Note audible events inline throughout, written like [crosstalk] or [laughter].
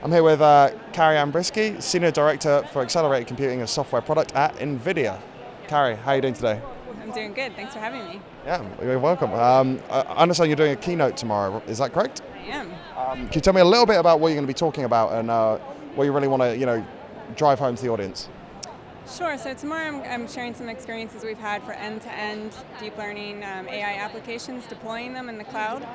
I'm here with uh, Kari Ann Briski, Senior Director for Accelerated Computing and Software Product at NVIDIA. Kari, how are you doing today? I'm doing good. Thanks for having me. Yeah, you're welcome. Um, I understand you're doing a keynote tomorrow. Is that correct? I am. Um, can you tell me a little bit about what you're going to be talking about and uh, what you really want to, you know, drive home to the audience? Sure. So tomorrow I'm, I'm sharing some experiences we've had for end-to-end deep learning um, AI applications, deploying them in the cloud.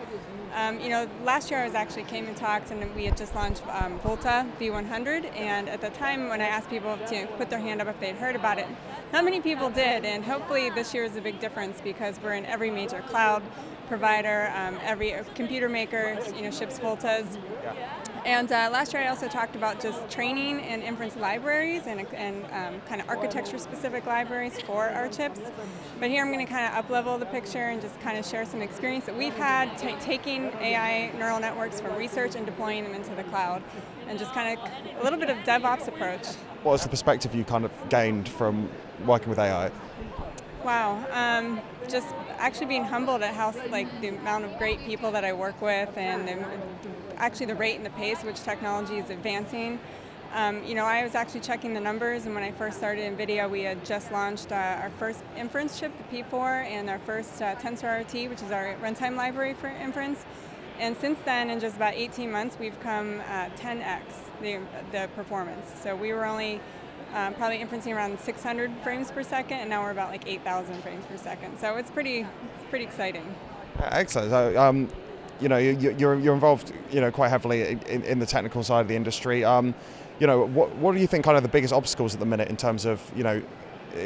Um, you know, last year I was actually came and talked, and we had just launched um, Volta V100. And at the time, when I asked people to put their hand up if they'd heard about it, not many people did. And hopefully this year is a big difference because we're in every major cloud provider, um, every computer maker, you know, ships Voltas. And uh, last year I also talked about just training and inference libraries and, and um, kind of architecture specific libraries for our chips. But here I'm going to kind of up level the picture and just kind of share some experience that we've had taking AI neural networks from research and deploying them into the cloud. And just kind of a little bit of DevOps approach. What was the perspective you kind of gained from working with AI? Wow, um, just actually being humbled at how like the amount of great people that I work with and the, actually the rate and the pace which technology is advancing. Um, you know, I was actually checking the numbers, and when I first started NVIDIA, we had just launched uh, our first inference chip, the P4, and our first uh, TensorRT, which is our runtime library for inference. And since then, in just about 18 months, we've come uh, 10x the, the performance. So we were only um, probably inferencing around 600 frames per second, and now we're about like 8,000 frames per second. So it's pretty, it's pretty exciting. Excellent. So, um, you know, you're, you're involved, you know, quite heavily in, in the technical side of the industry. Um, you know, what, what do you think kind of the biggest obstacles at the minute in terms of, you know,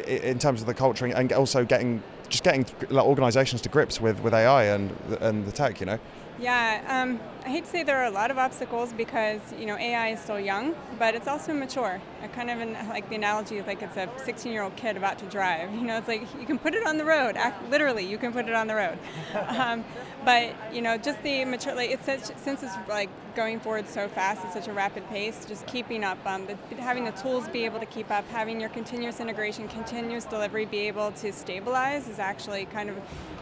in terms of the culture and also getting, just getting organizations to grips with, with AI and, and the tech, you know? Yeah, um, I hate to say there are a lot of obstacles because you know AI is still young, but it's also mature. I kind of like the analogy is like it's a 16-year-old kid about to drive. You know, it's like you can put it on the road. Literally, you can put it on the road. [laughs] Um, but you know, just the mature. Like it's such, since it's like going forward so fast at such a rapid pace, just keeping up. Um, the, having the tools be able to keep up, having your continuous integration, continuous delivery be able to stabilize is actually kind of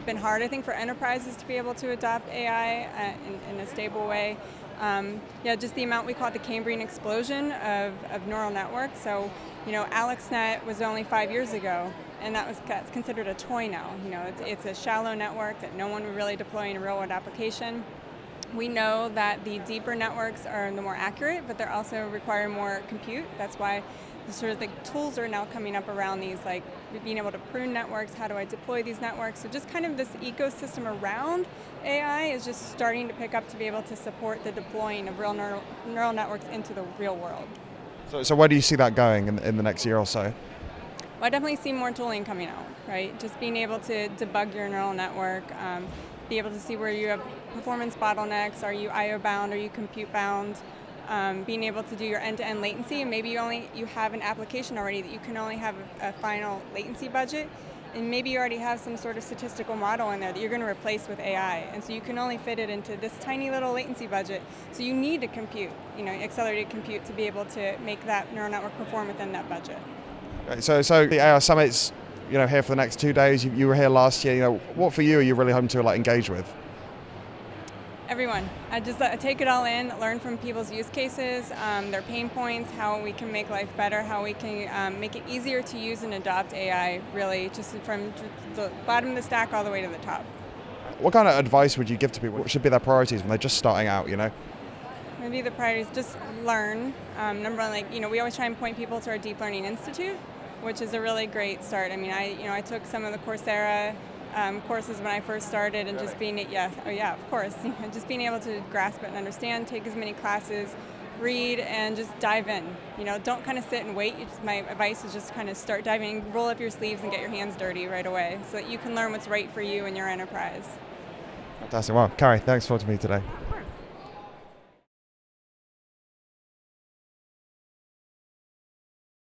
been hard. I think for enterprises to be able to adopt AI uh, in, in a stable way. Um, yeah, just the amount we call it the Cambrian explosion of, of neural networks. So, you know, AlexNet was only five years ago, and that was considered a toy now. You know, it's, it's a shallow network that no one would really deploy in a real world application. We know that the deeper networks are the more accurate, but they are also require more compute. That's why sort of the tools are now coming up around these, like being able to prune networks, how do I deploy these networks? So just kind of this ecosystem around AI is just starting to pick up to be able to support the deploying of real neural, neural networks into the real world. So, so where do you see that going in, in the next year or so? Well, I definitely see more tooling coming out, right? Just being able to debug your neural network, um, be able to see where you have performance bottlenecks, are you I/O bound, are you compute bound, um, being able to do your end-to-end latency, and maybe you only you have an application already that you can only have a, a, final latency budget, and maybe you already have some sort of statistical model in there that you're going to replace with AI, and so you can only fit it into this tiny little latency budget. So you need to compute, you know, accelerated compute to be able to make that neural network perform within that budget. So, so the AI summit's, you know, here for the next two days. You, you were here last year. You know, what for you are you really hoping to like engage with? Everyone. I just I take it all in, learn from people's use cases, um, their pain points, how we can make life better, how we can um, make it easier to use and adopt AI, really, just from the bottom of the stack all the way to the top. What kind of advice would you give to people? What should be their priorities when they're just starting out, you know? Maybe the priorities, just learn. Um, number one, like, you know, we always try and point people to our Deep Learning Institute, which is a really great start. I mean, I, you know, I took some of the Coursera um, courses when I first started, and just being yeah, oh yeah, of course, [laughs] just being able to grasp it and understand, take as many classes, read, and just dive in. You know, don't kind of sit and wait. Just, my advice is just kind of start diving, roll up your sleeves, and get your hands dirty right away, so that you can learn what's right for you and your enterprise. Fantastic. Well, Kari, thanks for talking to me today.